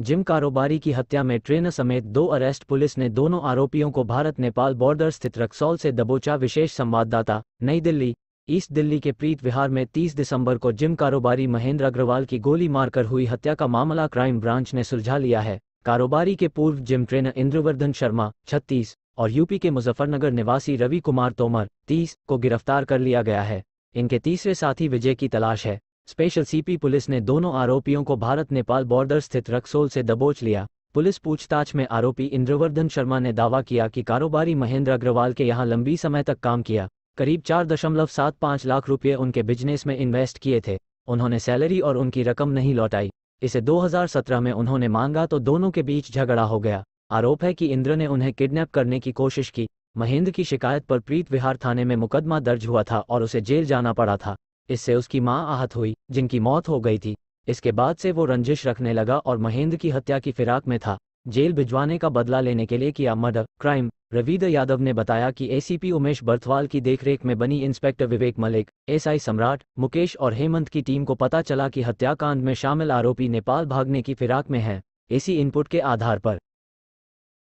Gym कारोबारी की हत्या में ट्रेनर समेत दो अरेस्ट, पुलिस ने दोनों आरोपियों को भारत, नेपाल बॉर्डर स्थित रक्सौल से दबोचा विशेष संवाददाता, नई दिल्ली, ईस्ट दिल्ली के प्रीत विहार में 30 दिसंबर को जिम कारोबारी महेंद्र अग्रवाल की गोली मारकर हुई हत्या का मामला क्राइम ब्रांच ने सुलझा लिया है। कारोबारी के पूर्व जिम ट्रेनर इंद्रवर्धन शर्मा, छत्तीस, और यूपी के मुजफ्फरनगर निवासी रवि कुमार तोमर, तीस को गिरफ़्तार कर लिया गया है। इनके तीसरे साथी विजय की तलाश है। स्पेशल सीपी पुलिस ने दोनों आरोपियों को भारत नेपाल बॉर्डर स्थित रक्सोल से दबोच लिया। पुलिस पूछताछ में आरोपी इंद्रवर्धन शर्मा ने दावा किया कि कारोबारी महेंद्र अग्रवाल के यहाँ लंबी समय तक काम किया। करीब चार दशमलव सात पाँच लाख रुपये उनके बिज़नेस में इन्वेस्ट किए थे। उन्होंने सैलरी और उनकी रकम नहीं लौटाई। इसे 2017 में उन्होंने मांगा तो दोनों के बीच झगड़ा हो गया। आरोप है कि इंद्र ने उन्हें किडनैप करने की कोशिश की। महेंद्र की शिकायत पर प्रीत विहार थाने में मुकदमा दर्ज हुआ था और उसे जेल जाना पड़ा था। इससे उसकी माँ आहत हुई, जिनकी मौत हो गई थी। इसके बाद से वो रंजिश रखने लगा और महेंद्र की हत्या की फिराक में था। जेल भिजवाने का बदला लेने के लिए किया मर्डर। क्राइम रविद यादव ने बताया कि एसीपी उमेश बर्थवाल की देखरेख में बनी इंस्पेक्टर विवेक मलिक एसआई सम्राट, मुकेश और हेमंत की टीम को पता चला कि हत्याकांड में शामिल आरोपी नेपाल भागने की फिराक में है। इसी इनपुट के आधार पर।